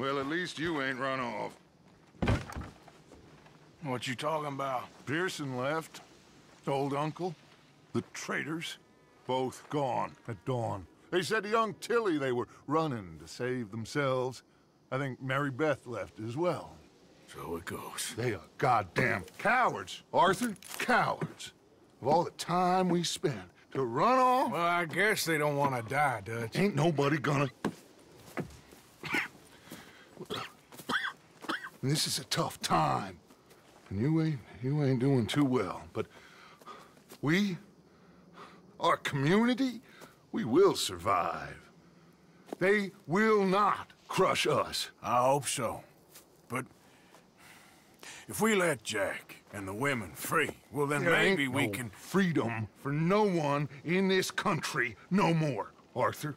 Well, at least you ain't run off. What you talking about? Pearson left. Old uncle. The traitors. Both gone at dawn. They said to young Tilly they were running to save themselves. I think Mary Beth left as well. So it goes. They are goddamn cowards, Arthur. Cowards. Of all the time we spent to run off, Well, I guess they don't want to die, Dutch. ain't nobody gonna... this is a tough time. And you ain't, you ain't doing too well. But we, our community, we will survive. They will not crush us. I hope so. But if we let Jack and the women free, well, then There maybe we no can... freedom for no one in this country no more, Arthur.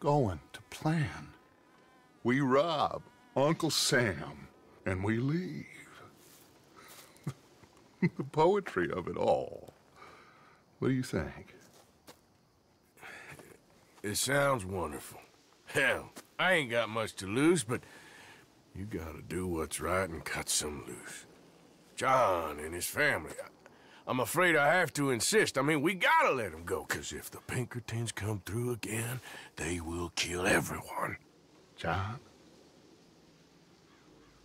going to plan. We rob Uncle Sam and we leave. the poetry of it all. What do you think? It sounds wonderful. Hell, I ain't got much to lose, but you gotta do what's right and cut some loose. John and his family, I'm afraid I have to insist. I mean, we gotta let them go, because if the Pinkertons come through again, they will kill everyone. John?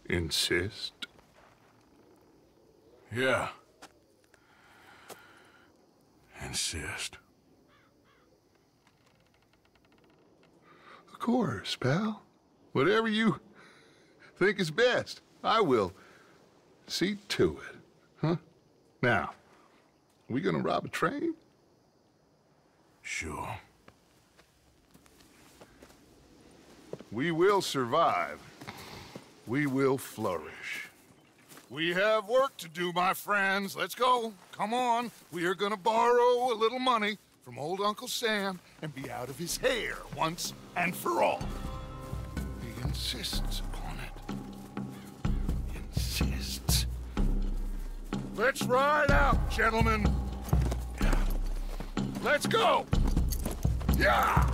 Insist? Yeah. Insist. Of course, pal. Whatever you think is best, I will see to it. Huh? Now, we gonna rob a train? Sure. We will survive. We will flourish. We have work to do, my friends. Let's go. Come on. We are gonna borrow a little money from old Uncle Sam and be out of his hair once and for all. He insists Let's ride out, gentlemen. Let's go. Yeah!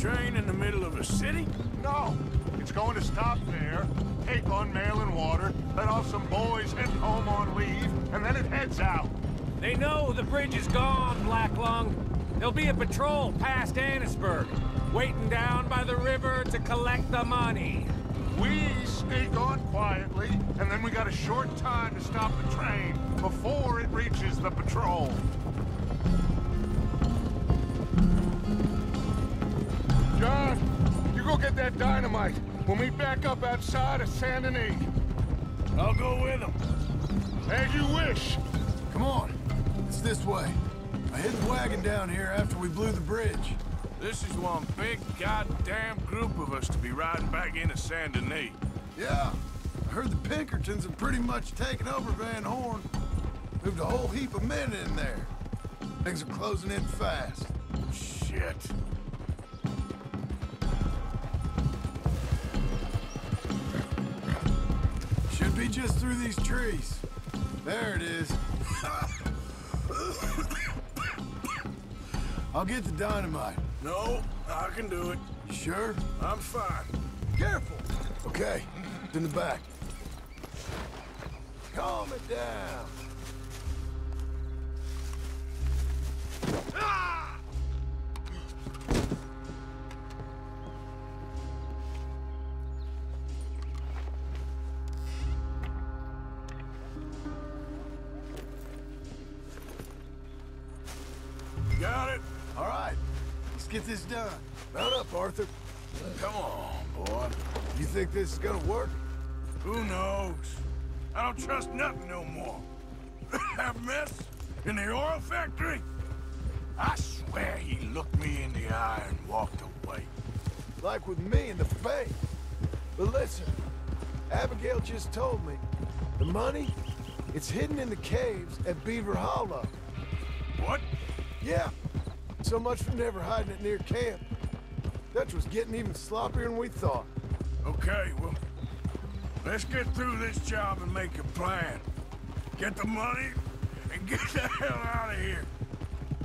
Train in the middle of a city? No, it's going to stop there, take on mail and water, let off some boys heading home on leave, and then it heads out. They know the bridge is gone, Black Lung. There'll be a patrol past Annesburg, waiting down by the river to collect the money. We sneak on quietly, and then we got a short time to stop the train before it reaches the patrol. Get that dynamite. When We'll meet back up outside of Saint Denis. I'll go with them. As you wish. Come on. It's this way. I hid the wagon down here after we blew the bridge. This is one big goddamn group of us to be riding back into Saint Denis. Yeah. I heard the Pinkertons have pretty much taken over Van Horn. Moved a whole heap of men in there. Things are closing in fast. Shit. Be just through these trees. There it is. I'll get the dynamite. No, I can do it. You sure? I'm fine. Careful. Okay, it's in the back. Calm it down. Come on, boy. You think this is gonna work? Who knows? I don't trust nothing no more. that mess in the oil factory? I swear he looked me in the eye and walked away. Like with me in the bay. But listen, Abigail just told me, the money, it's hidden in the caves at Beaver Hollow. What? Yeah, so much for never hiding it near camp. Dutch was getting even sloppier than we thought. Okay, well, let's get through this job and make a plan. Get the money and get the hell out of here.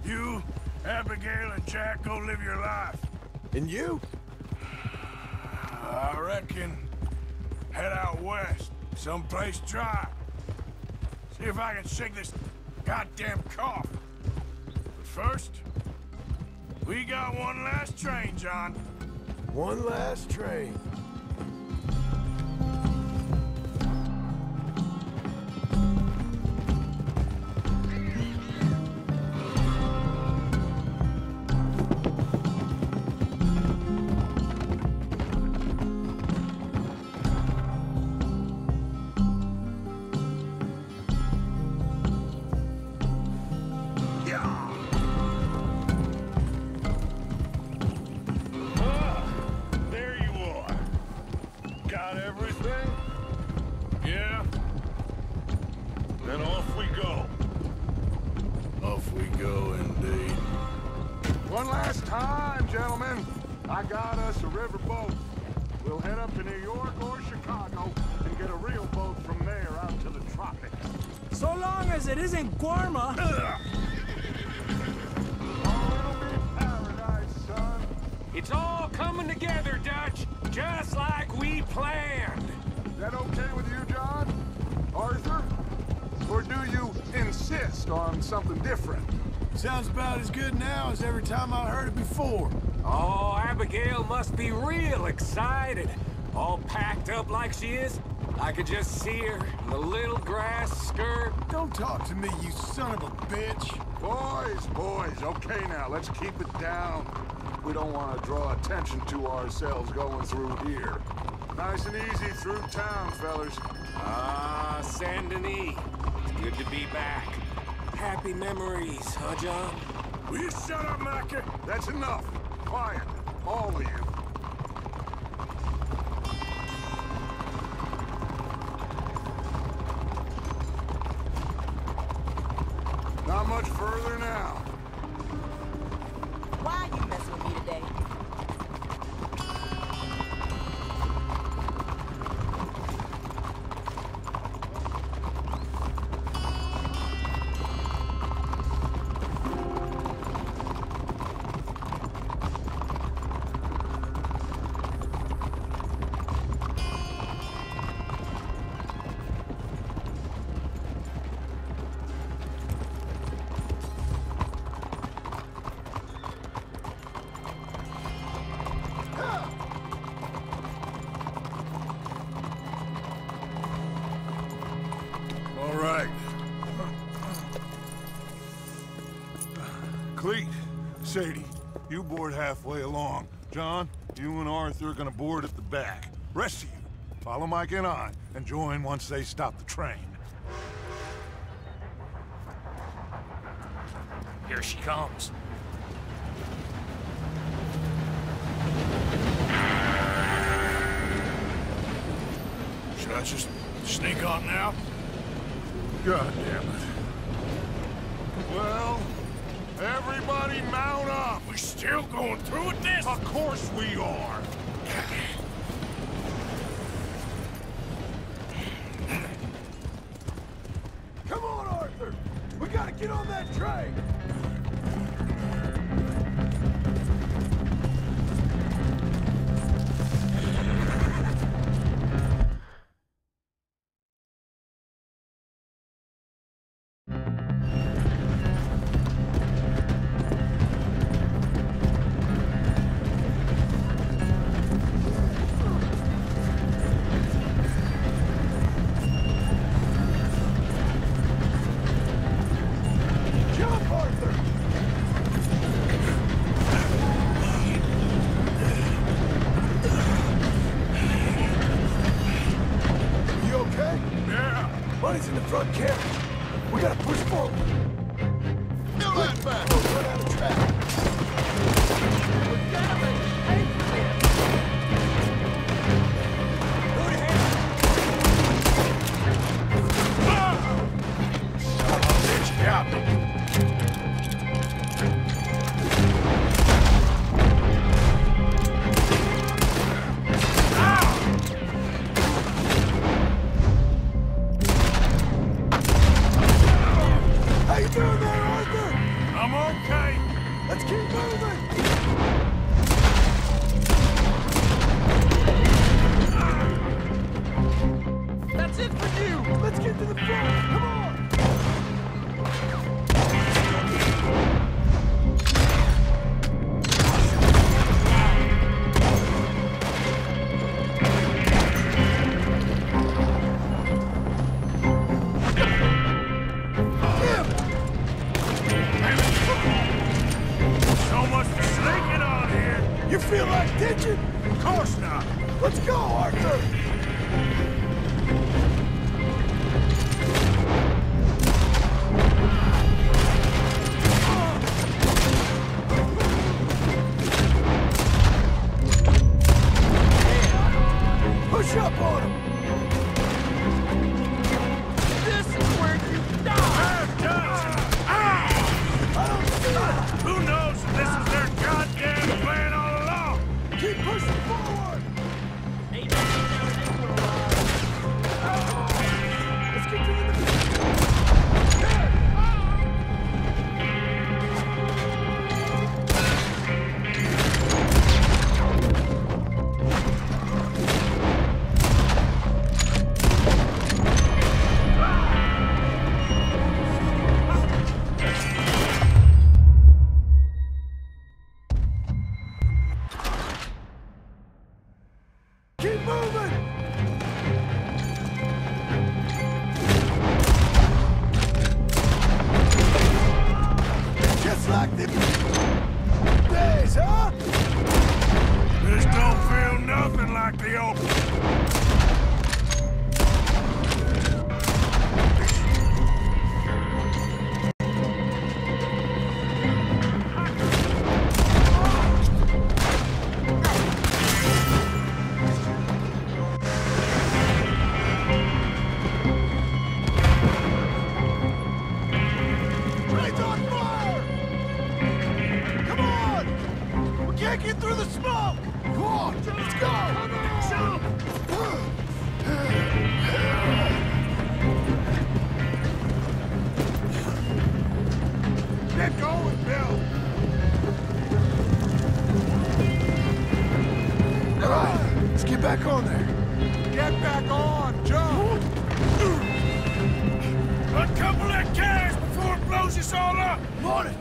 You, Abigail, and Jack go live your life. And you? I reckon head out west, someplace dry. See if I can shake this goddamn cough. But first, we got one last train, John. One last train. Long as it isn't Guarma. It'll be paradise, son. It's all coming together, Dutch. Just like we planned. That okay with you, John? Arthur? Or do you insist on something different? Sounds about as good now as every time I heard it before. Oh, Abigail must be real excited. All packed up like she is. I could just see her in the little grass skirt. Don't talk to me, you son of a bitch. Boys, boys, okay now, let's keep it down. We don't want to draw attention to ourselves going through here. Nice and easy through town, fellas. Ah, Saint Denis. It's good to be back. Happy memories, huh, John? Will you shut up, Micah? That's enough. Quiet, all of you. Sadie, you board halfway along. John, you and Arthur are gonna board at the back. Rest of you, follow Micah and I, and join once they stop the train. Here she comes. Should I just sneak on now? God damn it. Still going through with this? Of course we are. Let's get back on there. Get back on, jump! Uncouple that cash before it blows us all up! Morning.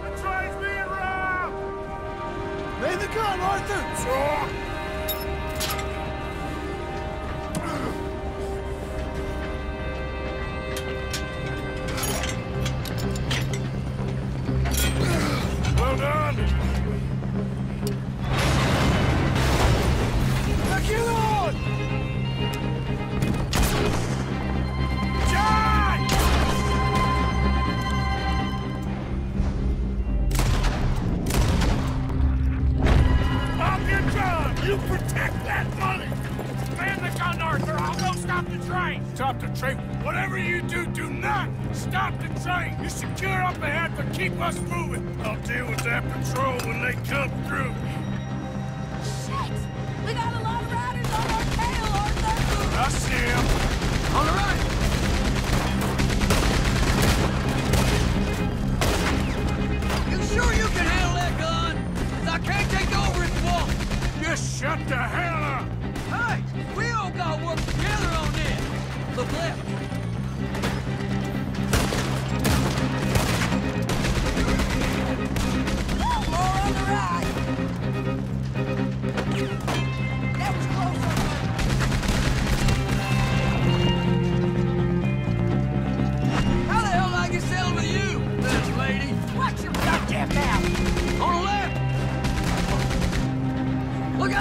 The train's being robbed! Lay the gun, Arthur! Sure!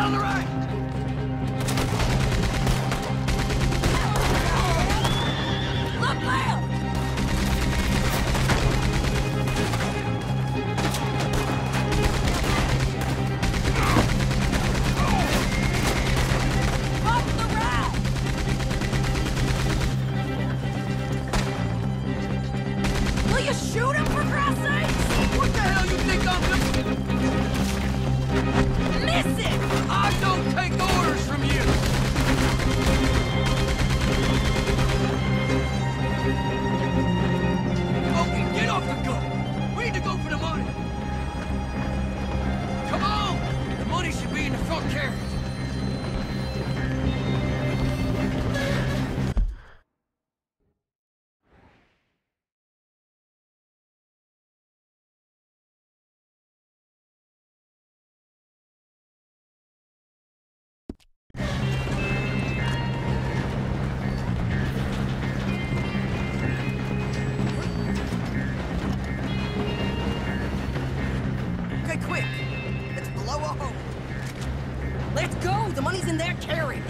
on the right! Money's in that carriage.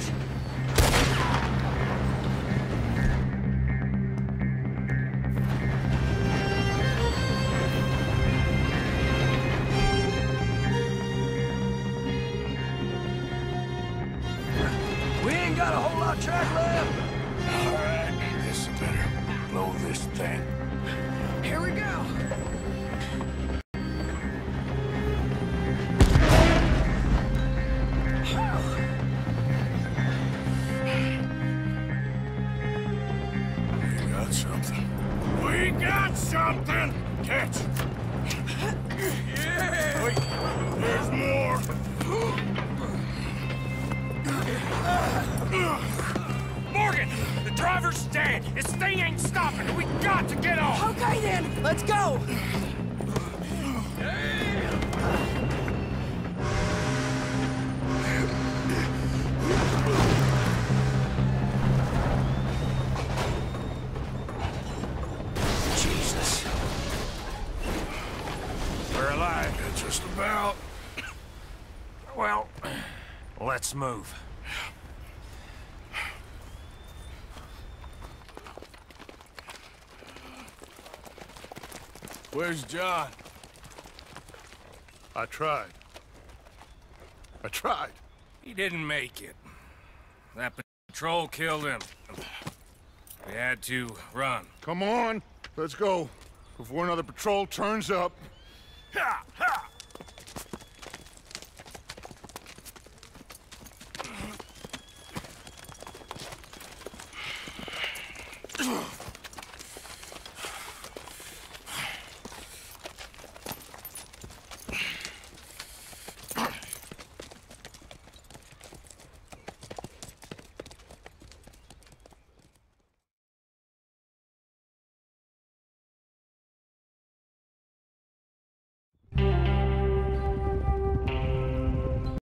Let's move. Where's John? I tried. I tried. He didn't make it. That patrol killed him. We had to run. Come on. Let's go. Before another patrol turns up. Ha! Ha!